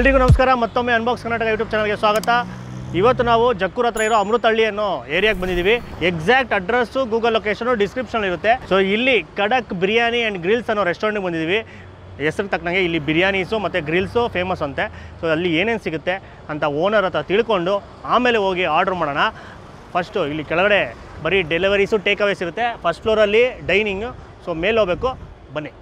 ಎಲ್ರಿಗೂ ನಮಸ್ಕಾರ. ಮತ್ತೊಮ್ಮೆ ಅನ್ಬಾಕ್ಸ್ ಕರ್ನಾಟಕ ಯೂಟ್ಯೂಬ್ ಚಾನಲ್ಗೆ ಸ್ವಾಗತ. ಇವತ್ತು ನಾವು ಜಕ್ಕೂರ್ ಹತ್ರ ಇರೋ ಅಮೃತಹಳ್ಳಿ ಅನ್ನೋ ಏರಿಯಾಗೆ ಬಂದಿದ್ದೀವಿ. Exact address Google location description ಇರುತ್ತೆ. ಸೊ ಇಲ್ಲಿ ಕಡಕ್ ಬಿರಿಯಾನಿ ಆ್ಯಂಡ್ ಗ್ರಿಲ್ಸ್ ಅನ್ನೋ ರೆಸ್ಟೋರೆಂಟ್ಗೆ ಬಂದಿದ್ದೀವಿ. ಹೆಸರು ತಕ್ಕನಂಗೆ ಇಲ್ಲಿ ಬಿರಿಯಾನೀಸು ಮತ್ತು ಗ್ರಿಲ್ಸು ಫೇಮಸ್ ಅಂತೆ. ಸೊ ಅಲ್ಲಿ ಏನೇನು ಸಿಗುತ್ತೆ ಅಂತ ಓನರ್ ಹತ್ರ ತಿಳ್ಕೊಂಡು ಆಮೇಲೆ ಹೋಗಿ ಆರ್ಡ್ರ್ ಮಾಡೋಣ. ಫಸ್ಟು ಇಲ್ಲಿ ಕೆಳಗಡೆ ಬರೀ ಡೆಲಿವರೀಸು ಟೇಕ್ ಅವೇಸ್ ಇರುತ್ತೆ ಫಸ್ಟ್ ಫ್ಲೋರಲ್ಲಿ ಡೈನಿಂಗು ಸೊ ಮೇಲೆ ಹೋಗಬೇಕು. ಬನ್ನಿ.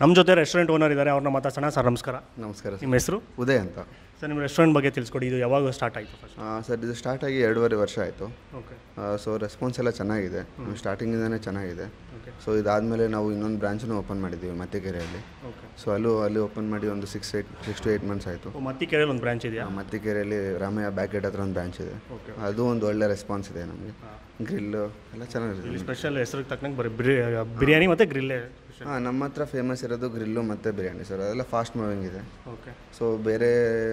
ನಮ್ಮ ಜೊತೆ ರೆಸ್ಟೋರೆಂಟ್ ಓನರ್ ಇದ್ದಾರೆ ಅವ್ರನ್ನ ಮಾತಾಡ್ಸೋಣ. ಸರ್ ನಮಸ್ಕಾರ. ನಮಸ್ಕಾರ ನಿಮ್ಮ ಹೆಸರು? ಉದಯ್ ಅಂತ. ಸರ್ ನಿಮ್ಮ ರೆಸ್ಟೋರೆಂಟ್ ಬಗ್ಗೆ ತಿಳಿಸ್ಕೊಡಿ. ಇದು ಯಾವಾಗ ಸ್ಟಾರ್ಟ್ ಆಯಿತು ಫಸ್ಟ್ ಆ, ಸರ್ ಇದು ಸ್ಟಾರ್ಟ್ ಆಗಿ ಎರಡೂವರೆ ವರ್ಷ ಆಯಿತು. ಓಕೆ ಸೊ ರೆಸ್ಪಾನ್ಸ್ ಎಲ್ಲ ಚೆನ್ನಾಗಿದೆ. ಸ್ಟಾರ್ಟಿಂಗಿಂದನೇ ಚೆನ್ನಾಗಿದೆ. ಸೊ ಇದಾದಮೇಲೆ ನಾವು ಇನ್ನೊಂದು ಬ್ರಾಂಚನ್ನು ಓಪನ್ ಮಾಡಿದ್ದೀವಿ ಮತ್ತಿಕೆರೆಯಲ್ಲಿ. ಓಕೆ ಸೊ ಅಲ್ಲೂ ಅಲ್ಲಿ ಓಪನ್ ಮಾಡಿ ಒಂದು six eight six to eight months ಆಯಿತು. ಮತ್ತಿಕೆರೆಯಲ್ಲಿ ಒಂದು ಬ್ರಾಂಚ್ ಇದೆಯಾ? ಮತ್ತಿಕೆರೆಯಲ್ಲಿ ರಾಮಯ್ಯ ಬ್ಯಾಕ್ ಗೇಟ್ ಹತ್ರ ಒಂದು ಬ್ರಾಂಚ್ ಇದೆ. ಓಕೆ ಅದು ಒಂದು ಒಳ್ಳೆ ರೆಸ್ಪಾನ್ಸ್ ಇದೆ ನಮಗೆ. ಗ್ರಿಲ್ಲು ಎಲ್ಲ ಚೆನ್ನಾಗಿದೆ. ಸ್ಪೆಷಲ್ ಹೆಸರು ತಕ್ಕನಾಗ ಬರೀ ಬಿರಿ ಬಿರಿಯಾನಿ ಮತ್ತು ಗ್ರಿಲ್ಲೇ ಹಾಂ ನಮ್ಮ ಹತ್ರ ಫೇಮಸ್ ಇರೋದು ಗ್ರಿಲ್ಲು ಮತ್ತು ಬಿರಿಯಾನಿ ಸರ್ ಅದೆಲ್ಲ ಫಾಸ್ಟ್ ಮೂವಿಂಗ್ ಇದೆ. ಓಕೆ ಸೊ ಬೇರೆ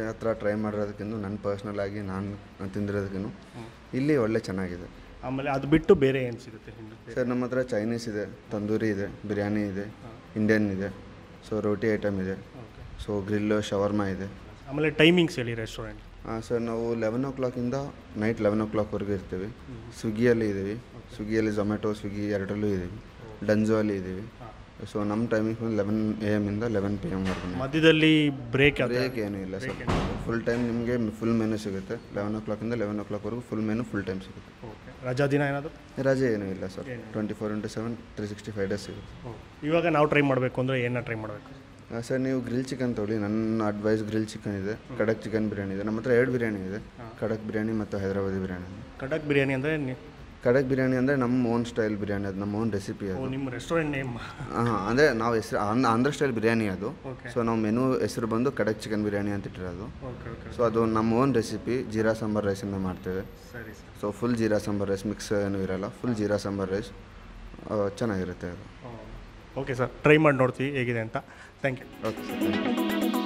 ಹತ್ರ ಟ್ರೈ ಮಾಡಿರೋದಕ್ಕಿಂತ ನನ್ನ ಪರ್ಸ್ನಲ್ ಆಗಿ ನಾನು ತಿಂದಿರೋದಕ್ಕಿಂತ ಇಲ್ಲಿ ಒಳ್ಳೆ ಚೆನ್ನಾಗಿದೆ. ಆಮೇಲೆ ಅದು ಬಿಟ್ಟು ಬೇರೆ ಏನು ಸಿಗುತ್ತೆ ಸರ್ ನಮ್ಮ ಹತ್ರ ಚೈನೀಸ್ ಇದೆ ತಂದೂರಿ ಇದೆ ಬಿರಿಯಾನಿ ಇದೆ ಇಂಡಿಯನ್ ಇದೆ. ಸೊ ರೋಟಿ ಐಟಮ್ ಇದೆ. ಸೊ ಗ್ರಿಲ್ಲು ಶವರ್ಮಾ ಇದೆ. ಆಮೇಲೆ ಟೈಮಿಂಗ್ಸ್ ಹೇಳಿ ರೆಸ್ಟೋರೆಂಟ್ ಹಾಂ ಸರ್ ನಾವು ಲೆವೆನ್ ಓ ಕ್ಲಾಕಿಂದ ನೈಟ್ ಲೆವೆನ್ ಓ ಕ್ಲಾಕ್ವರೆಗೂ ಇರ್ತೀವಿ. ಸ್ವಿಗ್ಗಿಯಲ್ಲಿ ಇದ್ದೀವಿ ಸ್ವಿಗ್ಗಿಯಲ್ಲಿ ಝೊಮ್ಯಾಟೊ ಸ್ವಿಗ್ಗಿ ಎರಡರಲ್ಲೂ ಇದ್ದೀವಿ ಡನ್ಜೋ ಅಲ್ಲಿ ಇದ್ದೀವಿ ಸೊ ನಮ್ಮ ಟೈಮಿಂಗ್ ಲೆವೆನ್ ಎ ಇಂದ ಲೆವೆನ್ ಪಿ ಎಮ್ವರೆಗೂ ಮಧ್ಯದಲ್ಲಿ ಬ್ರೇಕ್ ಬ್ರೇಕ್ ಏನೂ ಇಲ್ಲ ಸರ್ ಫುಲ್ ಟೈಮ್ ನಿಮಗೆ ಫುಲ್ ಮೆನು ಸಿಗುತ್ತೆ. ಲೆವೆನ್ ಓ ಕ್ಲಾಕಿಂದ ಲೆವೆನ್ ಓ ಕ್ಲಾಕ್ವರೆಗೂ ಫುಲ್ ಮೆನು ಫುಲ್ ಟೈಮ್ ಸಿಗುತ್ತೆ. ಓಕೆ ರಜಾ ದಿನ ಏನಾದರೂ? ರಜೆ ಏನೂ ಇಲ್ಲ sir twenty four into seven three sixty five days ಸಿಗುತ್ತೆ. ಇವಾಗ ನಾವು ಟ್ರೈ ಮಾಡಬೇಕು ಅಂದರೆ ಏನೋ ಟ್ರೈ ಮಾಡಬೇಕು? ಸರ್ ನೀವು ಗ್ರಿಲ್ ಚಿಕನ್ ತೊಗೊಳ್ಳಿ. ನನ್ನ ಅಡ್ವೈಸ್ ಗ್ರಿಲ್ ಚಿಕನ್ ಇದೆ. ಕಡಕ್ ಚಿಕನ್ ಬಿರಿಯಾನಿ ಇದೆ. ನಮ್ಮ ಹತ್ರ ಎರಡು ಬಿರಿಯಾನಿ ಇದೆ. ಕಡಕ್ ಬಿರಿಯಾನಿ ಮತ್ತು ಹೈದರಾಬಾದಿ ಬಿರಿಯಾನಿ. ಕಡಕ್ ಬಿರಿಯಾನಿ ಅಂದರೆ ಕಡಕ್ ಬಿರಿಯಾನಿ ಅಂದರೆ ನಮ್ಮ ಓನ್ ಸ್ಟೈಲ್ ಬಿರಿಯಾನಿ ಅದು ನಮ್ಮ ಓನ್ ರೆಸಿಪಿ ಅದು. ನಿಮ್ಮ ರೆಸ್ಟೋರೆಂಟ್ ನೇಮ್ ಹಾಂ ಅಂದರೆ ನಾವು ಹೆಸರು ಆಂಧ್ರ ಸ್ಟೈಲ್ ಬಿರಿಯಾನಿ ಅದು. ಸೊ ನಾವು ಮೆನು ಹೆಸರು ಬಂದು ಖಡಕ್ ಚಿಕನ್ ಬಿರಿಯಾನಿ ಅಂತ ಇಟ್ಟಿರೋದು. ಸೊ ಅದು ನಮ್ಮ ಓನ್ ರೆಸಿಪಿ ಜೀರಾ ಸಾಂಬಾರ್ ರೈಸಿಂದ ಮಾಡ್ತೇವೆ. ಸೊ ಫುಲ್ ಜೀರಾ ಸಾಂಬಾರ್ ರೈಸ್ ಮಿಕ್ಸ್ ಏನೂ ಇರಲ್ಲ ಫುಲ್ ಜೀರಾ ಸಾಂಬಾರ್ ರೈಸ್ ಚೆನ್ನಾಗಿರುತ್ತೆ ಅದು. ಓಕೆ ಸರ್ ಟ್ರೈ ಮಾಡಿ ನೋಡ್ತೀವಿ ಹೇಗಿದೆ ಅಂತ. ಥ್ಯಾಂಕ್ ಯು ಓಕೆ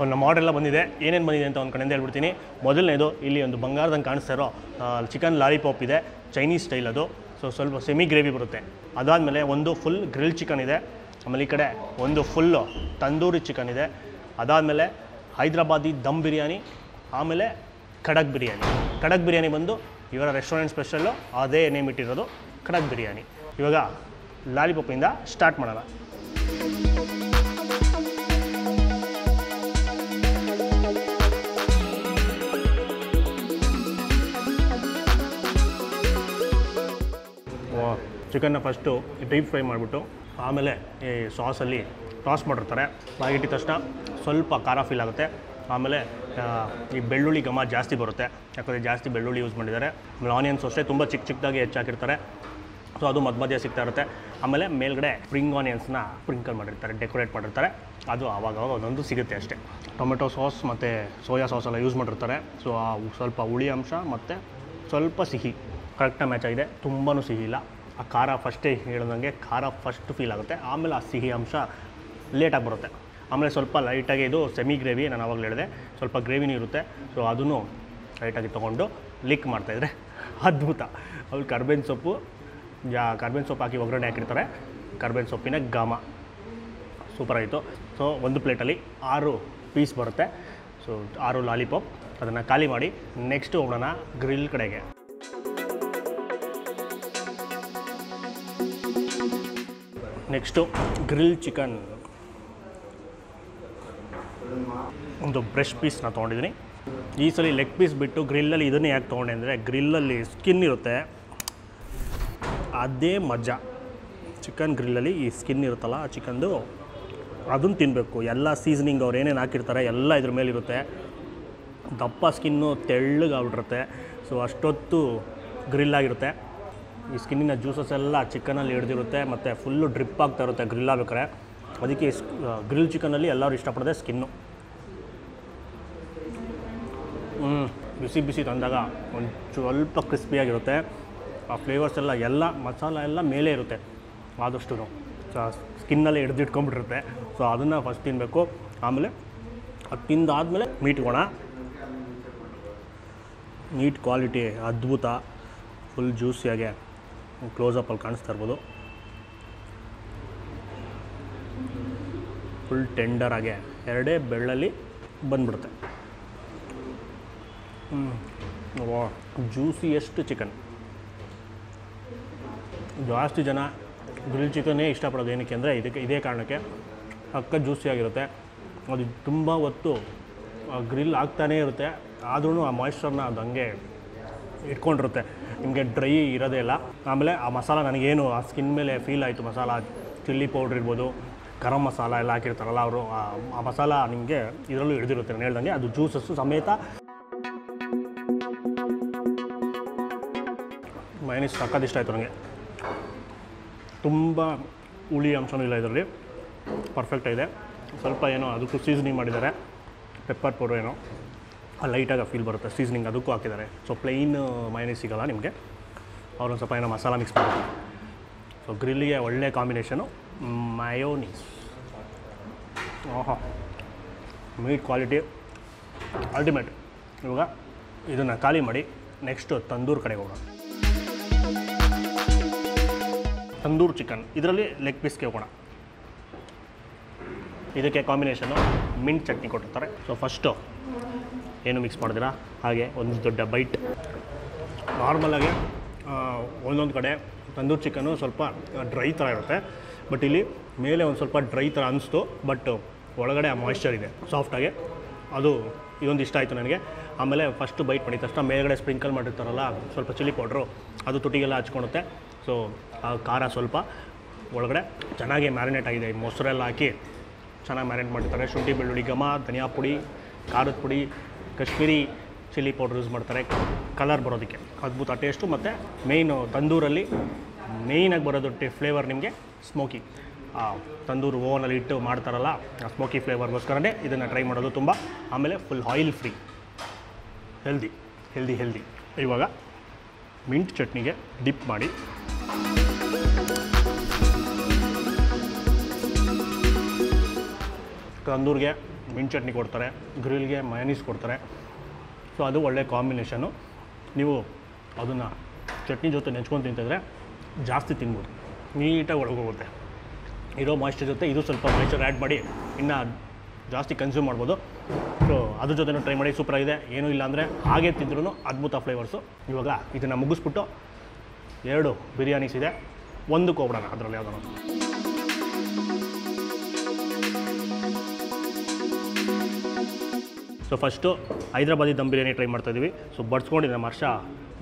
ನಮ್ಮ ಮಾಡೆಲ್ಲ ಬಂದಿದೆ. ಏನೇನು ಬಂದಿದೆ ಅಂತ ಒಂದು ಕಡೆಯಿಂದ ಹೇಳ್ಬಿಡ್ತೀನಿ. ಮೊದಲನೇದು ಇಲ್ಲಿ ಒಂದು ಬಂಗಾರದಂಗೆ ಕಾಣಿಸ್ತಾ ಇರೋ ಚಿಕನ್ ಲಾಲಿಪಾಪ್ ಇದೆ. ಚೈನೀಸ್ ಸ್ಟೈಲ್ ಅದು. ಸೊ ಸ್ವಲ್ಪ ಸೆಮಿ ಗ್ರೇವಿ ಬರುತ್ತೆ. ಅದಾದಮೇಲೆ ಒಂದು ಫುಲ್ ಗ್ರಿಲ್ ಚಿಕನ್ ಇದೆ. ಆಮೇಲೆ ಈ ಕಡೆ ಒಂದು ಫುಲ್ಲು ತಂದೂರಿ ಚಿಕನ್ ಇದೆ. ಅದಾದಮೇಲೆ ಹೈದ್ರಾಬಾದಿ ದಮ್ ಬಿರಿಯಾನಿ, ಆಮೇಲೆ ಖಡಕ್ ಬಿರಿಯಾನಿ. ಖಡಕ್ ಬಿರಿಯಾನಿ ಬಂದು ಇವರ ರೆಸ್ಟೋರೆಂಟ್ ಸ್ಪೆಷಲ್ಲು ಅದೇ ನೇಮ್ ಇಟ್ಟಿರೋದು ಖಡಕ್ ಬಿರಿಯಾನಿ. ಇವಾಗ ಲಾಲಿಪಾಪಿಂದ ಸ್ಟಾರ್ಟ್ ಮಾಡೋಣ. ಚಿಕನ್ನ ಫಸ್ಟು ಡೀಪ್ ಫ್ರೈ ಮಾಡಿಬಿಟ್ಟು ಆಮೇಲೆ ಈ ಸಾಸಲ್ಲಿ ಟಾಸ್ ಮಾಡಿರ್ತಾರೆ. ಬಾಗಿಟ್ಟಿದ ತಕ್ಷಣ ಸ್ವಲ್ಪ ಖಾರ ಫೀಲ್ ಆಗುತ್ತೆ. ಆಮೇಲೆ ಈ ಬೆಳ್ಳುಳ್ಳಿ ಘಮ ಜಾಸ್ತಿ ಬರುತ್ತೆ. ಯಾಕಂದರೆ ಜಾಸ್ತಿ ಬೆಳ್ಳುಳ್ಳಿ ಯೂಸ್ ಮಾಡಿದ್ದಾರೆ. ಆಮೇಲೆ ಆನಿಯನ್ಸ್ ಅಷ್ಟೇ ತುಂಬ ಚಿಕ್ಕ ಚಿಕ್ಕದಾಗಿ ಹೆಚ್ಚಾಕಿರ್ತಾರೆ ಸೊ ಅದು ಮಧ್ಯ ಮಧ್ಯ ಸಿಗ್ತಾ ಇರುತ್ತೆ. ಆಮೇಲೆ ಮೇಲ್ಗಡೆ ಸ್ಪ್ರಿಂಗ್ ಆನಿಯನ್ಸ್ನ ಸ್ಪ್ರಿಂಕಲ್ ಮಾಡಿರ್ತಾರೆ ಡೆಕೋರೇಟ್ ಮಾಡಿರ್ತಾರೆ. ಅದು ಆವಾಗ ಅವಾಗ ಒಂದೊಂದು ಸಿಗುತ್ತೆ ಅಷ್ಟೇ. ಟೊಮೆಟೊ ಸಾಸ್ ಮತ್ತು ಸೋಯಾ ಸಾಸ್ ಎಲ್ಲ ಯೂಸ್ ಮಾಡಿರ್ತಾರೆ. ಸೊ ಆ ಸ್ವಲ್ಪ ಹುಳಿ ಅಂಶ ಮತ್ತು ಸ್ವಲ್ಪ ಸಿಹಿ. ಕರೆಕ್ಟಾಗಿ ಮ್ಯಾಚ್ ಆಗಿದೆ. ತುಂಬಾ ಸಿಹಿ ಇಲ್ಲ. ಆ ಖಾರ ಫಸ್ಟೇ ಹೇಳ್ದಂಗೆ ಖಾರ ಫಸ್ಟ್ ಫೀಲ್ ಆಗುತ್ತೆ. ಆಮೇಲೆ ಆ ಸಿಹಿ ಅಂಶ ಲೇಟಾಗಿ ಬರುತ್ತೆ. ಆಮೇಲೆ ಸ್ವಲ್ಪ ಲೈಟಾಗಿ ಇದು ಸೆಮಿ ಗ್ರೇವಿ ನಾನು ಆವಾಗಲೇ ಹೇಳಿದೆ. ಸ್ವಲ್ಪ ಗ್ರೇವಿನೂ ಇರುತ್ತೆ. ಸೊ ಅದನ್ನು ಲೈಟಾಗಿ ತೊಗೊಂಡು ಲಿಕ್ ಮಾಡ್ತಾಯಿದ್ರೆ ಅದ್ಭುತ. ಅವ್ರು ಕರ್ಬೇವಿನ ಸೊಪ್ಪು ಯಾ ಕರ್ಬೇವಿನ ಸೊಪ್ಪು ಹಾಕಿ ಒಗ್ಗರಣೆ ಹಾಕಿರ್ತಾರೆ. ಕರ್ಬೇವಿನ ಸೊಪ್ಪಿನ ಘಾಮ. ಸೂಪರಾಯಿತು ಸೊ ಒಂದು ಪ್ಲೇಟಲ್ಲಿ ಆರು ಪೀಸ್ ಬರುತ್ತೆ. ಸೊ ಆರು ಲಾಲಿಪಾಪ್ ಅದನ್ನು ಖಾಲಿ ಮಾಡಿ ನೆಕ್ಸ್ಟ್ ಹೋಗೋಣ ಗ್ರಿಲ್ ಕಡೆಗೆ. Next grill chicken. ಒಂದು ಬ್ರೆಷ್ ಪೀಸ್ ನಾನು ತೊಗೊಂಡಿದ್ದೀನಿ. ಈ ಸಲ ಲೆಗ್ ಪೀಸ್ ಬಿಟ್ಟು ಗ್ರಿಲ್ಲಲ್ಲಿ ಇದನ್ನೇ ಯಾಕೆ ತೊಗೊಂಡೆ ಅಂದರೆ ಗ್ರಿಲ್ಲಲ್ಲಿ ಸ್ಕಿನ್ ಇರುತ್ತೆ. ಅದೇ ಮಜಾ. ಚಿಕನ್ ಗ್ರಿಲ್ಲಲ್ಲಿ ಈ ಸ್ಕಿನ್ ಇರುತ್ತಲ್ಲ ಆ ಚಿಕನ್ದು, ಅದನ್ನು ತಿನ್ನಬೇಕು ಎಲ್ಲ ಸೀಸನಿಂಗ್ ಅವ್ರು ಏನೇನು ಹಾಕಿರ್ತಾರೆ ಎಲ್ಲ ಇದ್ರ ಮೇಲೆ ಇರುತ್ತೆ. ದಪ್ಪ ಸ್ಕಿನ್ನು ತೆಳ್ಳಗಾಗ್ಬಿಟ್ಟಿರುತ್ತೆ. ಸೊ ಅಷ್ಟೊತ್ತು ಗ್ರಿಲ್ ಆಗಿರುತ್ತೆ. ಈ ಸ್ಕಿನ್ನಿನ ಜ್ಯೂಸಸ್ ಎಲ್ಲ ಚಿಕನಲ್ಲಿ ಹಿಡ್ದಿರುತ್ತೆ, ಮತ್ತು ಫುಲ್ಲು ಡ್ರಿಪ್ ಆಗ್ತಾ ಇರುತ್ತೆ ಗ್ರಿಲ್ ಆಗ್ಬೇಕಾರೆ ಅದಕ್ಕೆ ಗ್ರಿಲ್ ಚಿಕನಲ್ಲಿ ಎಲ್ಲರೂ ಇಷ್ಟಪಡದೆ ಸ್ಕಿನ್ನು. ಹ್ಞೂ ಬಿಸಿ ಬಿಸಿ ತಂದಾಗ ಒಂದು ಸ್ವಲ್ಪ ಕ್ರಿಸ್ಪಿಯಾಗಿರುತ್ತೆ ಆ ಫ್ಲೇವರ್ಸ್ ಎಲ್ಲ ಎಲ್ಲ ಮಸಾಲ ಎಲ್ಲ ಮೇಲೆ ಇರುತ್ತೆ ಆದಷ್ಟು ಸ್ಕಿನ್ನಲ್ಲೇ ಹಿಡ್ದಿಟ್ಕೊಂಡ್ಬಿಟ್ಟಿರುತ್ತೆ. ಸೊ ಅದನ್ನು ಫಸ್ಟ್ ತಿನ್ನಬೇಕು ಆಮೇಲೆ ಅದು ತಿಂದಾದಮೇಲೆ ಮೀಟ್ ಇಟ್ಕೋಣ ನೀಟ್ ಕ್ವಾಲಿಟಿ ಅದ್ಭುತ. ಫುಲ್ ಜ್ಯೂಸಿಯಾಗೆ ಕ್ಲೋಸಪ್ಪಲ್ಲಿ ಕಾಣಿಸ್ತಾ ಇರ್ಬೋದು. ಫುಲ್ ಟೆಂಡರ್ ಆಗಿ ಎರಡೇ ಬೆಳ್ಳಲ್ಲಿ ಬಂದ್ಬಿಡುತ್ತೆ. ಹ್ಞೂ ಜ್ಯೂಸಿಯೆಸ್ಟ್ ಚಿಕನ್ ಜಾಸ್ತಿ ಜನ ಗ್ರಿಲ್ ಚಿಕನ್ನೇ ಇಷ್ಟಪಡೋದು ಏನಕ್ಕೆ ಅಂದರೆ ಇದಕ್ಕೆ, ಇದೇ ಕಾರಣಕ್ಕೆ ಅಕ್ಕ ಜ್ಯೂಸಿಯಾಗಿರುತ್ತೆ ಅದು ತುಂಬ ಹೊತ್ತು ಗ್ರಿಲ್ ಆಗ್ತಾನೇ ಇರುತ್ತೆ. ಆದ್ರೂ ಆ ಮಾಯ್ಶ್ಚರ್ನ ಅದು ಹಂಗೆ ಇಟ್ಕೊಂಡಿರುತ್ತೆ. ನಿಮಗೆ ಡ್ರೈ ಇರೋದೇ ಇಲ್ಲ. ಆಮೇಲೆ ಆ ಮಸಾಲ ನನಗೇನು, ಆ ಸ್ಕಿನ್ ಮೇಲೆ ಫೀಲ್ ಆಯಿತು ಮಸಾಲ, ಚಿಲ್ಲಿ ಪೌಡ್ರ್ ಇರ್ಬೋದು, ಗರಂ ಮಸಾಲ ಎಲ್ಲ ಹಾಕಿರ್ತಾರಲ್ಲ ಅವರು, ಆ ಮಸಾಲ ನಿಮಗೆ ಇದರಲ್ಲೂ ಹಿಡಿದಿರುತ್ತೆ ನಾನು ಹೇಳ್ದಂಗೆ. ಅದು ಜ್ಯೂಸಸ್ಸು ಸಮೇತ ಮೈನಸ್ ಸಕ್ಕದಿಷ್ಟ ಆಯಿತು ನನಗೆ. ತುಂಬ ಹುಳಿ ಅಂಶನೂ ಇಲ್ಲ ಇದರಲ್ಲಿ. ಪರ್ಫೆಕ್ಟ್ ಸ್ವಲ್ಪ ಏನೋ ಅದಕ್ಕೂ ಸೀಸನಿಂಗ್ ಮಾಡಿದ್ದಾರೆ. ಪೆಪ್ಪರ್ ಪೌಡ್ರ್ ಏನೋ. ಲೈಟಾಗಿ ಫೀಲ್ ಬರುತ್ತೆ. ಸೀಸನಿಂಗ್ ಅದಕ್ಕೂ ಹಾಕಿದ್ದಾರೆ. ಸೊ ಪ್ಲೈನ್ ಮೈನಸ್ ಸಿಗೋಲ್ಲ ನಿಮಗೆ. ಅವ್ರೊಂದು ಸ್ವಲ್ಪ ಏನೋ ಮಸಾಲ ಮಿಕ್ಸ್ ಮಾಡ್ತಾರೆ ಸೊ ಗ್ರಿಲ್ಲಿಗೆ ಒಳ್ಳೆ ಕಾಂಬಿನೇಷನು ಮಯೋನೀಸ್ ಓಹೋ. ಮೀಟ್ ಕ್ವಾಲಿಟಿ ಅಲ್ಟಿಮೇಟ್ ಇವಾಗ ಇದನ್ನು ಖಾಲಿ ಮಾಡಿ ನೆಕ್ಸ್ಟು ತಂದೂರ್ ಕಡೆಗೆ ಹೋಗೋಣ. ತಂದೂರ್ ಚಿಕನ್ ಇದರಲ್ಲಿ ಲೆಗ್ ಪೀಸ್ಗೆ ಹೋಗೋಣ. ಇದಕ್ಕೆ ಕಾಂಬಿನೇಷನು ಮಿಂಟ್ ಚಟ್ನಿ ಕೊಟ್ಟಿರ್ತಾರೆ. ಸೊ ಫಸ್ಟು ಏನು ಮಿಕ್ಸ್ ಮಾಡಿದಿರಾ ಹಾಗೆ ಒಂದು ದೊಡ್ಡ ಬೈಟ್. ನಾರ್ಮಲಾಗಿ ಒಂದೊಂದು ಕಡೆ ತಂದೂರ್ ಚಿಕನ್ನು ಸ್ವಲ್ಪ ಡ್ರೈ ಥರ ಇರುತ್ತೆ. ಬಟ್ ಇಲ್ಲಿ ಮೇಲೆ ಒಂದು ಸ್ವಲ್ಪ ಡ್ರೈ ಥರ ಅನಿಸ್ತು ಬಟ್ ಒಳಗಡೆ ಆ ಮಾಯ್ಶ್ಚರ್ ಇದೆ ಸಾಫ್ಟಾಗಿ ಅದು ಇದೊಂದು ಇಷ್ಟ ಆಯಿತು ನನಗೆ. ಆಮೇಲೆ ಫಸ್ಟ್ ಬೈಟ್ ಮಾಡಿದ ತಕ್ಷಣ ಮೇಲ್ಗಡೆ ಸ್ಪ್ರಿಂಕಲ್ ಮಾಡಿರ್ತಾರಲ್ಲ, ಸ್ವಲ್ಪ ಚಿಲ್ಲಿ ಪೌಡ್ರು ಅದು ತುಟಿಗೆಲ್ಲ ಹಚ್ಕೊಳುತ್ತೆ. ಸೊ ಆ ಖಾರ ಸ್ವಲ್ಪ ಒಳಗಡೆ ಚೆನ್ನಾಗಿ ಮ್ಯಾರಿನೇಟ್ ಆಗಿದೆ. ಮೊಸರೆಲ್ಲ ಹಾಕಿ ಚೆನ್ನಾಗಿ ಮ್ಯಾರಿನೇಟ್ ಮಾಡಿರ್ತಾರೆ ಶುಂಠಿ, ಬೆಳ್ಳುಳ್ಳಿ, ಘಮ, ಧನಿಯಾ ಪುಡಿ, ಖಾರದ ಪುಡಿ ಕಾಶ್ಮೀರಿ ಚಿಲ್ಲಿ ಪೌಡರ್ ಯೂಸ್ ಮಾಡ್ತಾರೆ. ಕಲರ್ ಬರೋದಕ್ಕೆ. ಅದ್ಭುತ ಟೇಸ್ಟು ಮತ್ತು ಮೇಯ್ನು ತಂದೂರಲ್ಲಿ ಮೇಯ್ನಾಗಿ ಬರೋದು ಟೇ ಫ್ಲೇವರ್ ನಿಮಗೆ ಸ್ಮೋಕಿ ತಂದೂರು ಓವನಲ್ಲಿ ಇಟ್ಟು ಮಾಡ್ತಾರಲ್ಲ, ಆ ಸ್ಮೋಕಿ ಫ್ಲೇವರ್ಗೋಸ್ಕರನೇ ಇದನ್ನು ಟ್ರೈ ಮಾಡೋದು ತುಂಬ. ಆಮೇಲೆ full oil free healthy healthy healthy ಇವಾಗ ಮಿಂಟ್ ಚಟ್ನಿಗೆ ಡಿಪ್ ಮಾಡಿ. ತಂದೂರಿಗೆ ಮಿಂಟ್ ಚಟ್ನಿ ಕೊಡ್ತಾರೆ, ಗ್ರಿಲ್ಗೆ ಮಯನೀಸ್ ಕೊಡ್ತಾರೆ. ಸೊ ಅದು ಒಳ್ಳೆ ಕಾಂಬಿನೇಷನು ನೀವು ಅದನ್ನು ಚಟ್ನಿ ಜೊತೆ ನೆಂಚ್ಕೊಂಡು ತಿಂತಿದ್ರೆ ಜಾಸ್ತಿ ತಿನ್ಬೋದು. ನೀಟಾಗಿ ಒಳಗೋಗುತ್ತೆ. ಇರೋ ಮಾಯಿಶ್ಚರ್ ಜೊತೆ ಇದು ಸ್ವಲ್ಪ ಮಾಯಿಶ್ಚರ್ ಆ್ಯಡ್ ಮಾಡಿ ಇನ್ನು ಜಾಸ್ತಿ ಕನ್ಸ್ಯೂಮ್ ಮಾಡ್ಬೋದು. ಸೊ ಅದ್ರ ಜೊತೆನೂ ಟ್ರೈ ಮಾಡಿ ಸೂಪರ್ ಆಗಿದೆ. ಏನೂ ಇಲ್ಲ ಅಂದರೆ ಹಾಗೆ ತಿಂದ್ರೂ ಅದ್ಭುತ ಫ್ಲೇವರ್ಸು ಇವಾಗ ಇದನ್ನು ಮುಗಿಸ್ಬಿಟ್ಟು ಎರಡು ಬಿರಿಯಾನೀಸ್ ಇದೆ. ಒಂದು ಕೋಬ್ರಾನ ಅದರಲ್ಲಿ ಯಾವುದೋ. So first Hyderabadi dum biryani try ಮಾಡ್ತಾ ಇದ್ದೀವಿ ಸೊ ಬಡ್ಸ್ಕೊಂಡಿದ್ದಾನೆ ಹರ್ಷ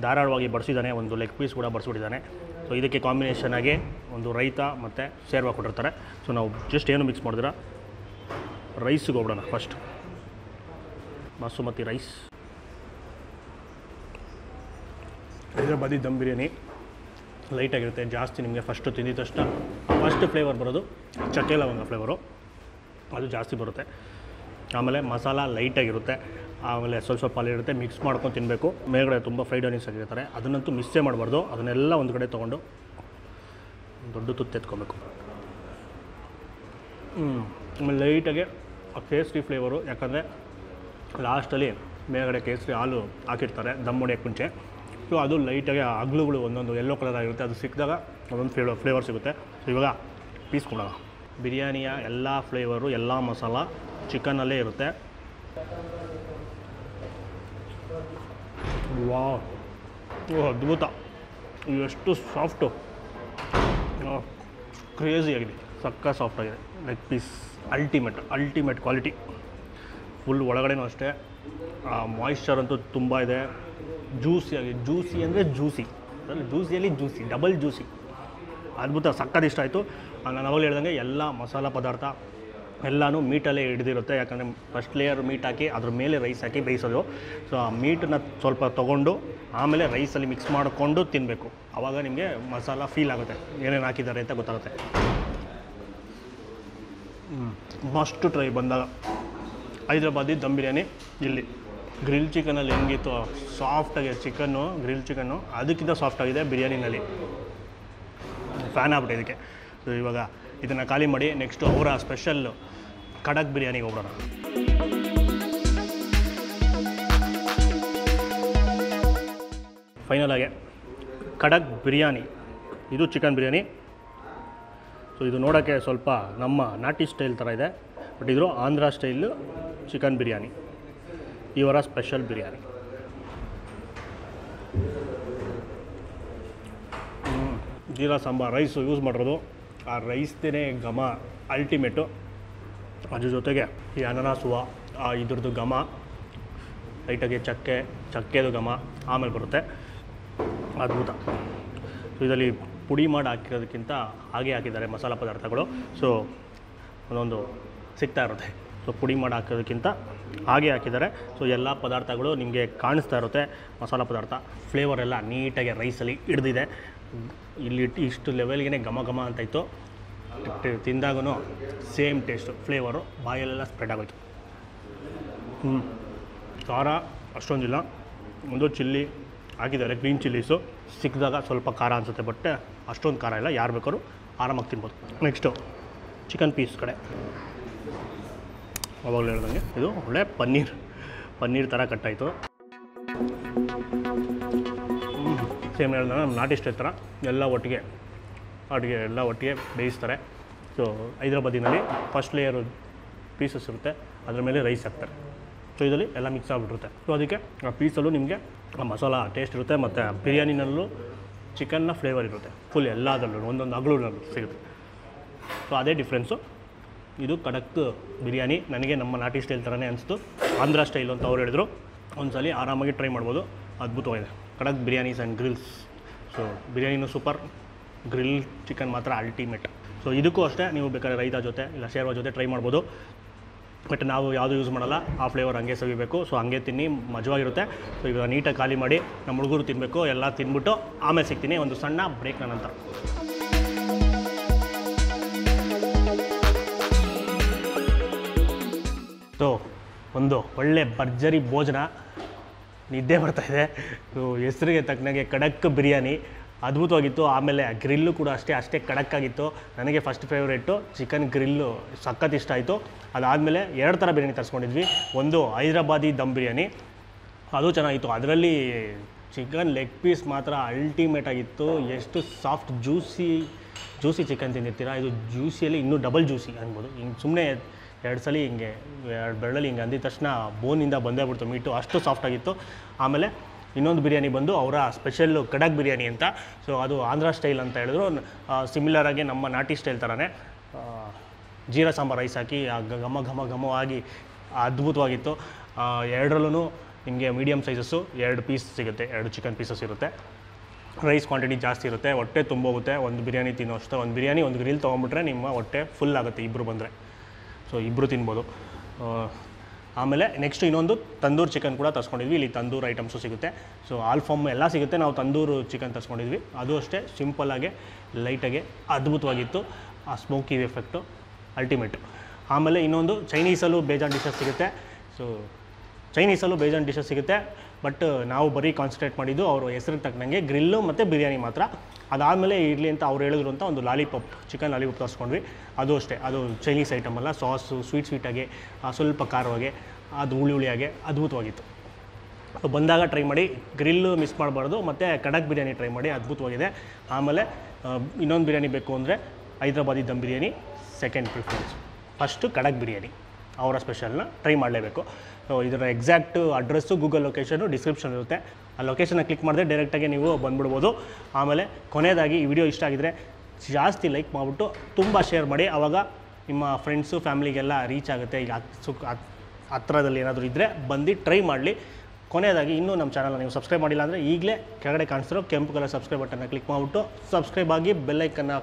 ಧಾರಾಳವಾಗಿ ಬಡಿಸಿದ್ದಾನೆ ಒಂದು ಲೆಗ್ ಪೀಸ್ ಕೂಡ ಬಡಿಸ್ಬಿಟ್ಟಿದ್ದಾನೆ ಸೊ ಇದಕ್ಕೆ ಕಾಂಬಿನೇಷನ್ ಆಗಿ ಒಂದು ರೈತ ಮತ್ತು ಸೇರ್ವಾ ಕೊಟ್ಟಿರ್ತಾರೆ. ಸೊ ನಾವು ಜಸ್ಟ್ ಏನು ಮಿಕ್ಸ್ ಮಾಡಿದ್ರೆ? ರೈಸಿಗೆ ಹೋಗ್ಬಿಡೋಣ ಫಸ್ಟ್ ಬಾಸುಮತಿ ರೈಸ್ ಹೈದ್ರಾಬಾದಿ ದಮ್ ಬಿರಿಯಾನಿ ಲೈಟಾಗಿರುತ್ತೆ ಜಾಸ್ತಿ ನಿಮಗೆ ಫಸ್ಟು ತಿಂದಿದ ತಕ್ಷಣ ಫಸ್ಟ್ ಫ್ಲೇವರ್ ಬರೋದು ಚಕ್ಕೆ ಲವಂಗ ಫ್ಲೇವರು ಅದು ಜಾಸ್ತಿ ಬರುತ್ತೆ. ಆಮೇಲೆ ಮಸಾಲ ಲೈಟಾಗಿರುತ್ತೆ. ಆಮೇಲೆ ಸ್ವಲ್ಪ ಸ್ವಲ್ಪ ಅಲ್ಲಿ ಇರುತ್ತೆ ಮಿಕ್ಸ್ ಮಾಡ್ಕೊಂಡು ತಿನ್ನಬೇಕು ಮೇಲ್ಗಡೆ ತುಂಬ ಫ್ರೈಡ್ ಆನಿಯನ್ಸ್ ಆಗಿರ್ತಾರೆ ಅದನ್ನಂತೂ ಮಿಸ್ಸೇ ಮಾಡಬಾರ್ದು. ಅದನ್ನೆಲ್ಲ ಒಂದು ಕಡೆ ತೊಗೊಂಡು ದೊಡ್ಡ ತುತ್ತು ಎತ್ಕೊಬೇಕು. ಆಮೇಲೆ ಲೈಟಾಗಿ ಆ ಕೇಸರಿ ಫ್ಲೇವರು, ಯಾಕಂದರೆ ಲಾಸ್ಟಲ್ಲಿ ಮೇಲ್ಗಡೆ ಕೇಸರಿ ಹಾಲು ಹಾಕಿರ್ತಾರೆ, ದಮ್ ಹೊಡಿಯೋಕ್ಕೆ ಮುಂಚೆ. ಸೊ ಅದು ಲೈಟಾಗಿ ಹಗ್ಲುಗಳು ಒಂದೊಂದು ಎಲ್ಲೋ ಕಲರ್ ಆಗಿರುತ್ತೆ. ಅದು ಸಿಕ್ಕಿದಾಗ ಅದೊಂದು ಫ್ಲೇ ಫ್ಲೇವರ್ ಸಿಗುತ್ತೆ. ಸೊ ಇವಾಗ ಪೀಸ್ ಕೊಡೋಣ. ಬಿರಿಯಾನಿಯ ಎಲ್ಲ ಫ್ಲೇವರು, ಎಲ್ಲ ಮಸಾಲ ಚಿಕನಲ್ಲೇ ಇರುತ್ತೆ. ವಾ ಅದ್ಭುತ. ಎಷ್ಟು ಸಾಫ್ಟು ಕ್ರೇಜಿ ಆಗಿದೆ. ಸಕ್ಕ ಸಾಫ್ಟ್ ಆಗಿದೆ. Leg piece ultimate ultimate quality full ಒಳಗಡೆನೂ ಅಷ್ಟೇ. ಮಾಯಿಶ್ಚರ್ ಅಂತೂ ತುಂಬ ಇದೆ. ಜ್ಯೂಸಿ ಆಗಿ ಜ್ಯೂಸಿ ಅಂದರೆ ಜ್ಯೂಸಿ ಅದರಲ್ಲಿ ಜ್ಯೂಸಿಯಲ್ಲಿ ಜ್ಯೂಸಿ ಡಬಲ್ ಜ್ಯೂಸಿ ಅದ್ಭುತ, ಸಕ್ಕದಿಷ್ಟ ಇಷ್ಟ ಆಯಿತು. ನಾನು ಅವಾಗಲೇ ಹೇಳ್ದಂಗೆ ಎಲ್ಲ ಮಸಾಲ ಪದಾರ್ಥ ಎಲ್ಲನೂ ಮೀಟಲ್ಲೇ ಹಿಡಿದಿರುತ್ತೆ. ಯಾಕಂದರೆ ಫಸ್ಟ್ ಲೇಯರ್ ಮೀಟ್ ಹಾಕಿ ಅದ್ರ ಮೇಲೆ ರೈಸ್ ಹಾಕಿ ಬೇಯಿಸೋದು. ಸೊ ಆ ಮೀಟನ್ನ ಸ್ವಲ್ಪ ತೊಗೊಂಡು ಆಮೇಲೆ ರೈಸಲ್ಲಿ ಮಿಕ್ಸ್ ಮಾಡಿಕೊಂಡು ತಿನ್ನಬೇಕು ಆವಾಗ ನಿಮಗೆ ಮಸಾಲ ಫೀಲ್ ಆಗುತ್ತೆ. ಏನೇನು ಹಾಕಿದ್ದಾರೆ ಅಂತ ಗೊತ್ತಾಗುತ್ತೆ. ಮಸ್ಟು ಟ್ರೈ ಬಂದಾಗ ಹೈದ್ರಾಬಾದಿ ದಮ್ ಬಿರಿಯಾನಿ ಇಲ್ಲಿ. ಗ್ರಿಲ್ ಚಿಕನಲ್ಲಿ ಹೆಂಗಿತ್ತು ಸಾಫ್ಟಾಗಿದೆ ಚಿಕನ್ನು ಗ್ರಿಲ್ ಚಿಕನ್ನು ಅದಕ್ಕಿಂತ ಸಾಫ್ಟ್ ಆಗಿದೆ ಬಿರಿಯಾನಿನಲ್ಲಿ. ಫ್ಯಾನ್ ಆಗ್ಬಿಟ್ಟೆ ಇದಕ್ಕೆ. ಸೊ ಇವಾಗ ಇದನ್ನು ಖಾಲಿ ಮಾಡಿ ನೆಕ್ಸ್ಟು ಅವರ ಸ್ಪೆಷಲ್ ಕಡಕ್ ಬಿರಿಯಾನಿಗೆ ಹೋಗೋಣ ಫೈನಲ್ ಆಗಿ ಕಡಕ್ ಬಿರಿಯಾನಿ. ಇದು ಚಿಕನ್ ಬಿರಿಯಾನಿ. ಸೊ ಇದು ನೋಡೋಕ್ಕೆ ಸ್ವಲ್ಪ ನಮ್ಮ ನಾಟಿ ಸ್ಟೈಲ್ ಥರ ಇದೆ. ಬಟ್ ಇದು ಆಂಧ್ರ ಸ್ಟೈಲು ಚಿಕನ್ ಬಿರಿಯಾನಿ. ಇವರ special biryani. Jeera sambar rice use ಮಾಡಿರೋದು. ಆ ರೈಸ್ದೇ ಘಮ ಅಲ್ಟಿಮೇಟು ಅದ್ರ ಜೊತೆಗೆ ಈ ಅನಾನಸ್ ಹೂವು ಇದ್ರದ್ದು ಘಮ, ಲೈಟಾಗಿ ಚಕ್ಕೆ, ಚಕ್ಕೆದು ಘಮ ಆಮೇಲೆ ಬರುತ್ತೆ. ಅದ್ಭುತ. ಸೊ ಇದರಲ್ಲಿ ಪುಡಿ ಮಾಡಿ ಹಾಕಿರೋದಕ್ಕಿಂತ ಹಾಗೆ ಹಾಕಿದ್ದಾರೆ ಮಸಾಲ ಪದಾರ್ಥಗಳು. ಸೊ ಒಂದೊಂದು ಸಿಗ್ತಾ ಇರುತ್ತೆ. ಸೊ ಪುಡಿ ಮಾಡಿ ಹಾಕೋದಕ್ಕಿಂತ ಹಾಗೆ ಹಾಕಿದ್ದಾರೆ. ಸೊ ಎಲ್ಲ ಪದಾರ್ಥಗಳು ನಿಮಗೆ ಕಾಣಿಸ್ತಾ ಇರುತ್ತೆ. ಮಸಾಲ ಪದಾರ್ಥ ಫ್ಲೇವರ್ ಎಲ್ಲ ನೀಟಾಗಿ ರೈಸಲ್ಲಿ ಹಿಡ್ದಿದೆ. ಇಲ್ಲಿ ಇಷ್ಟು ಲೆವೆಲ್ಗೆ ಘಮ ಘಮ ಅಂತ ಇತ್ತು. ತಿಂದಾಗೂ ಸೇಮ್ ಟೇಸ್ಟು, ಫ್ಲೇವರು ಬಾಯಲ್ಲೆಲ್ಲ ಸ್ಪ್ರೆಡ್ ಆಗೋಯ್ತು. ಹ್ಞೂ ಖಾರ ಅಷ್ಟೊಂದಿಲ್ಲ. ಒಂದು ಚಿಲ್ಲಿ ಹಾಕಿದ್ದಾರೆ, ಗ್ರೀನ್ ಚಿಲ್ಲೀಸು. ಸಿಕ್ಕಿದಾಗ ಸ್ವಲ್ಪ ಖಾರ ಅನಿಸುತ್ತೆ, ಬಟ್ ಅಷ್ಟೊಂದು ಖಾರ ಇಲ್ಲ. ಯಾರು ಬೇಕಾದ್ರೂ ಆರಾಮಾಗಿ ತಿನ್ಬೋದು. ನೆಕ್ಸ್ಟು ಚಿಕನ್ ಪೀಸ್ ಕಡೆ. ಅವಾಗಲೇ ಹೇಳ್ದಂಗೆ. ಇದು ಒಳ್ಳೆ ಪನ್ನೀರ್. ಪನ್ನೀರ್ ಥರ ಕಟ್ಟಾಯಿತು ಸೇಮ್ ಹೇಳ್ದಂಗೆ ನಾಟಿ ಥರ ಎಲ್ಲ ಒಟ್ಟಿಗೆ ಅಡುಗೆ ಎಲ್ಲ ಒಟ್ಟಿಗೆ ಬೇಯಿಸ್ತಾರೆ. ಸೊ ಹೈದ್ರಾಬಾದಿನಲ್ಲಿ ಫಸ್ಟ್ ಲೇಯರು ಪೀಸಸ್ ಇರುತ್ತೆ. ಅದ್ರ ಮೇಲೆ ರೈಸ್ ಹಾಕ್ತಾರೆ. ಸೊ ಇದರಲ್ಲಿ ಎಲ್ಲ ಮಿಕ್ಸ್ ಆಗಿಬಿಟ್ಟಿರುತ್ತೆ. ಸೊ ಅದಕ್ಕೆ ಆ ಪೀಸಲ್ಲೂ ನಿಮಗೆ ಆ ಮಸಾಲ ಟೇಸ್ಟ್ ಇರುತ್ತೆ ಮತ್ತು ಬಿರಿಯಾನಿನಲ್ಲೂ ಚಿಕನ್ನ ಫ್ಲೇವರ್ ಇರುತ್ತೆ. ಫುಲ್ ಎಲ್ಲದರಲ್ಲೂ, ಒಂದೊಂದು ಅಗಳೂರಲ್ಲೂ ಸಿಗುತ್ತೆ. ಸೊ ಅದೇ ಡಿಫ್ರೆನ್ಸು ಇದು ಕಡಕ್ ಬಿರಿಯಾನಿ. ನನಗೆ ನಮ್ಮ ನಾಟಿ ಸ್ಟೈಲ್ ಥರನೇ ಅನಿಸ್ತು. ಆಂಧ್ರ ಸ್ಟೈಲ್ ಅಂತ ಅವ್ರು ಹೇಳಿದ್ರು. ಒಂದ್ಸಲಿ ಆರಾಮಾಗಿ ಟ್ರೈ ಮಾಡ್ಬೋದು. ಅದ್ಭುತವಾಗಿದೆ. Kadak biryanis and grills so ಬಿರಿಯಾನಿನೂ super grill chicken ಮಾತ್ರ ಅಲ್ಟಿಮೇಟ್ ಸೊ ಇದಕ್ಕೂ ಅಷ್ಟೇ ನೀವು ಬೇಕಾದ್ರೆ ರೈತ ಜೊತೆ ಇಲ್ಲ ಶೇರ್ವ ಜೊತೆ ಟ್ರೈ ಮಾಡ್ಬೋದು. ಬಟ್ ನಾವು ಯಾವುದು ಯೂಸ್ ಮಾಡಲ್ಲ, ಆ ಫ್ಲೇವರ್ ಹಂಗೆ ಸವಿಬೇಕು. ಸೊ ಹಂಗೆ ತಿನ್ನಿ, ಮಜವಾಗಿರುತ್ತೆ. ಸೊ ಇವಾಗ ನೀಟಾಗಿ ಖಾಲಿ ಮಾಡಿ ನಮ್ಮ ಹುಡುಗರು ತಿನ್ನಬೇಕು ಎಲ್ಲ ತಿನ್ಬಿಟ್ಟು ಆಮೇಲೆ ಸಿಗ್ತೀನಿ. ಒಂದು ಸಣ್ಣ ಬ್ರೇಕ್ನ ನಂತರ ಸೊ ಒಂದು ಒಳ್ಳೆ ಭರ್ಜರಿ ಭೋಜನ ನಿದ್ದೆ ಬರ್ತಾಯಿದೆ ಸೊ ಹೆಸರಿಗೆ ತಕ್ಕನಾಗೆ ಖಡಕ್ ಬಿರಿಯಾನಿ. ಅದ್ಭುತವಾಗಿತ್ತು. ಆಮೇಲೆ ಗ್ರಿಲ್ಲು ಕೂಡ ಅಷ್ಟೇ ಅಷ್ಟೇ ಕಡಕ್ಕಾಗಿತ್ತು ನನಗೆ ಫಸ್ಟ್ ಫೇವ್ರೇಟು ಚಿಕನ್ ಗ್ರಿಲ್ಲು ಸಖತ್ ಇಷ್ಟ ಆಯಿತು. ಅದಾದಮೇಲೆ ಎರಡು ಥರ ಬಿರಿಯಾನಿ ತರಿಸ್ಕೊಂಡಿದ್ವಿ. ಒಂದು ಹೈದ್ರಾಬಾದಿ ದಮ್ ಬಿರಿಯಾನಿ. ಅದು ಚೆನ್ನಾಗಿತ್ತು. ಅದರಲ್ಲಿ ಚಿಕನ್ ಲೆಗ್ ಪೀಸ್ ಮಾತ್ರ ಅಲ್ಟಿಮೇಟ್ ಆಗಿತ್ತು. ಎಷ್ಟು ಸಾಫ್ಟ್ ಜ್ಯೂಸಿ ಜ್ಯೂಸಿ ಚಿಕನ್ ತಿಂದಿರ್ತೀರಾ? ಇದು ಜ್ಯೂಸಿಯಲ್ಲಿ ಇನ್ನೂ ಡಬಲ್ ಜ್ಯೂಸಿ ಅನ್ಬೋದು. ಹಿಂಗೆ ಸುಮ್ಮನೆ ಎರಡು ಸಲ ಹಿಂಗೆ, ಎರಡು ಬೆರಳಲ್ಲಿ ಹಿಂಗೆ ಅಂದಿದ ತಕ್ಷಣ ಬೋನಿಂದ ಬಂದೇ ಬಿಡ್ತು. ಮೀಟು ಅಷ್ಟು ಸಾಫ್ಟಾಗಿತ್ತು ಆಮೇಲೆ ಇನ್ನೊಂದು ಬಿರಿಯಾನಿ ಬಂದು ಅವರ ಸ್ಪೆಷಲ್ಲು ಕಡಕ್ ಬಿರಿಯಾನಿ ಅಂತ. ಸೊ ಅದು ಆಂಧ್ರ ಸ್ಟೈಲ್ ಅಂತ ಹೇಳಿದ್ರು. ಸಿಮಿಲರ್ ಆಗಿ ನಮ್ಮ ನಾಟಿ ಸ್ಟೈಲ್ ಥರನೇ ಜೀರಾ ಸಾಂಬಾರು ರೈಸ್ ಹಾಕಿ ಘಮ ಘಮ ಘಮವಾಗಿ ಅದ್ಭುತವಾಗಿತ್ತು. ಎರಡರಲ್ಲೂ ನಿಮಗೆ ಮೀಡಿಯಮ್ ಸೈಜಸ್ಸು ಎರಡು ಪೀಸ್ ಸಿಗುತ್ತೆ, ಎರಡು ಚಿಕನ್ ಪೀಸಸ್ ಇರುತ್ತೆ. ರೈಸ್ ಕ್ವಾಂಟಿಟಿ ಜಾಸ್ತಿ ಇರುತ್ತೆ, ಹೊಟ್ಟೆ ತುಂಬೋಗುತ್ತೆ ಒಂದು ಬಿರಿಯಾನಿ ತಿನ್ನೋ ಅಷ್ಟೇ, ಒಂದು ಬಿರಿಯಾನಿ, ಒಂದು ಗ್ರಿಲ್ ತೊಗೊಂಬಿಟ್ರೆ ನಿಮ್ಮ ಹೊಟ್ಟೆ ಫುಲ್ ಆಗುತ್ತೆ ಇಬ್ಬರು ಬಂದರೆ. ಸೊ ಇಬ್ಬರು ತಿನ್ಬೋದು. ಆಮೇಲೆ ನೆಕ್ಸ್ಟ್ ಇನ್ನೊಂದು ತಂದೂರ್ ಚಿಕನ್ ಕೂಡ ತರ್ಸ್ಕೊಂಡಿದ್ವಿ. ಇಲ್ಲಿ ತಂದೂರ್ ಐಟಮ್ಸು ಸಿಗುತ್ತೆ. ಸೊ ಫಾರ್ಮ್ ಎಲ್ಲ ಸಿಗುತ್ತೆ. ನಾವು ತಂದೂರು ಚಿಕನ್ ತರ್ಸ್ಕೊಂಡಿದ್ವಿ. ಅದು ಅಷ್ಟೇ ಸಿಂಪಲ್ಲಾಗೆ ಲೈಟಾಗೆ ಅದ್ಭುತವಾಗಿತ್ತು. ಆ ಸ್ಮೋಕಿ ಎಫೆಕ್ಟು ಅಲ್ಟಿಮೇಟು ಆಮೇಲೆ ಇನ್ನೊಂದು ಚೈನೀಸಲ್ಲೂ ಬೇಜಾನ್ ಡಿಶಸ್ ಸಿಗುತ್ತೆ. ಸೊ ಚೈನೀಸಲ್ಲೂ ಬೇಜಾನ್ ಡಿಶಸ್ ಸಿಗುತ್ತೆ. ಬಟ್ ನಾವು ಬರೀ ಕಾನ್ಸಂಟ್ರೇಟ್ ಮಾಡಿದ್ದು, ಅವರು ಹೆಸರಿಗೆ ತಕ್ಕನಂಗೆ ಗ್ರಿಲ್ಲು ಮತ್ತು ಬಿರಿಯಾನಿ ಮಾತ್ರ. ಅದಾದಮೇಲೆ ಇರಲಿ ಅಂತ ಅವ್ರು ಹೇಳಿದ್ರು ಅಂತ ಒಂದು ಲಾಲಿಪಾಪ್, ಚಿಕನ್ ಲಾಲಿಪಾಪ್ ತರಿಸ್ಕೊಂಡ್ವಿ. ಅದು ಅಷ್ಟೇ, ಅದು ಚೈನೀಸ್ ಐಟಮ್ ಅಲ್ಲ, ಸಾಸು ಸ್ವೀಟ್ ಸ್ವೀಟಾಗೆ ಸ್ವಲ್ಪ ಖಾರವಾಗಿ, ಅದು ಹುಳಿ ಹುಳಿಯಾಗೆ ಅದ್ಭುತವಾಗಿತ್ತು. ಸೊ ಬಂದಾಗ ಟ್ರೈ ಮಾಡಿ ಗ್ರಿಲ್ಲು ಮಿಸ್ ಮಾಡಬಾರ್ದು, ಮತ್ತು ಕಡಕ್ ಬಿರಿಯಾನಿ ಟ್ರೈ ಮಾಡಿ ಅದ್ಭುತವಾಗಿದೆ. ಆಮೇಲೆ ಇನ್ನೊಂದು ಬಿರಿಯಾನಿ ಬೇಕು ಅಂದರೆ Hyderabadi dum biryani second preference first Kadak biryani. ಅವರ ಸ್ಪೆಷಲ್ನ ಟ್ರೈ ಮಾಡಲೇಬೇಕು. ಸೊ ಇದರ exact address Google location description ಇರುತ್ತೆ. ಆ ಲೊಕೇಶನ್ನ ಕ್ಲಿಕ್ ಮಾಡಿದ್ರೆ ಡೈರೆಕ್ಟಾಗಿ ನೀವು ಬಂದ್ಬಿಡ್ಬೋದು. ಆಮೇಲೆ ಕೊನೆಯದಾಗಿ ಈ ವಿಡಿಯೋ ಇಷ್ಟ ಆಗಿದರೆ ಜಾಸ್ತಿ ಲೈಕ್ ಮಾಡಿಬಿಟ್ಟು ತುಂಬ ಶೇರ್ ಮಾಡಿ. ಆವಾಗ ನಿಮ್ಮ ಫ್ರೆಂಡ್ಸು ಫ್ಯಾಮಿಲಿಗೆಲ್ಲ ರೀಚ್ ಆಗುತ್ತೆ. ಈಗ ಸುಖ ಹತ್ರದಲ್ಲಿ ಏನಾದರೂ ಇದ್ದರೆ ಬಂದು ಟ್ರೈ ಮಾಡಲಿ. ಕೊನೆಯದಾಗಿ ಇನ್ನೂ ನಮ್ಮ ಚಾನಲ್ನ ನೀವು ಸಬ್ಸ್ಕ್ರೈಬ್ ಮಾಡಿಲ್ಲ ಅಂದರೆ ಈಗಲೇ ಕೆಳಗಡೆ ಕಾಣಿಸ್ತಿರೋ ಕೆಂಪು ಕಲರ್ ಸಬ್ಸ್ಕ್ರೈಬ್ ಬಟನ್ನ ಕ್ಲಿಕ್ ಮಾಡಿಬಿಟ್ಟು ಸಬ್ಸ್ಕ್ರೈಬ್ ಆಗಿ ಬೆಲ್ಲೈಕನ್ನು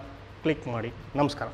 ಕ್ಲಿಕ್ ಮಾಡಿ. ನಮಸ್ಕಾರ.